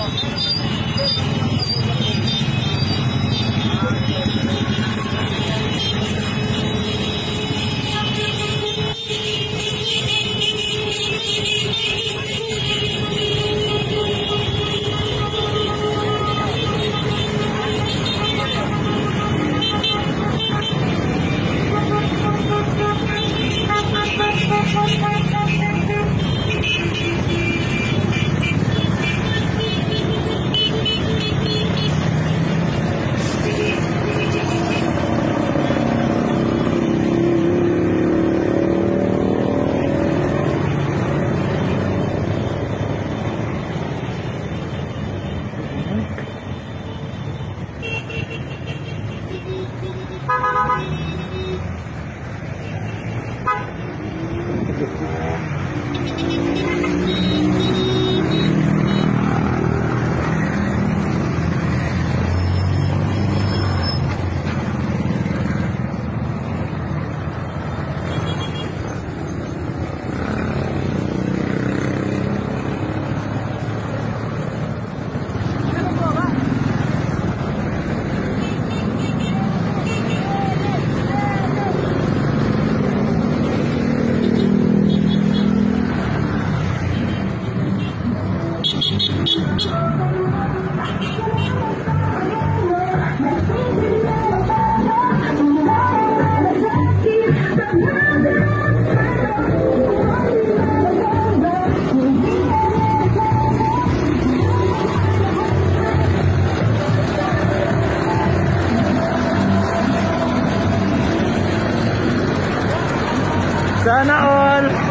ます。سنعود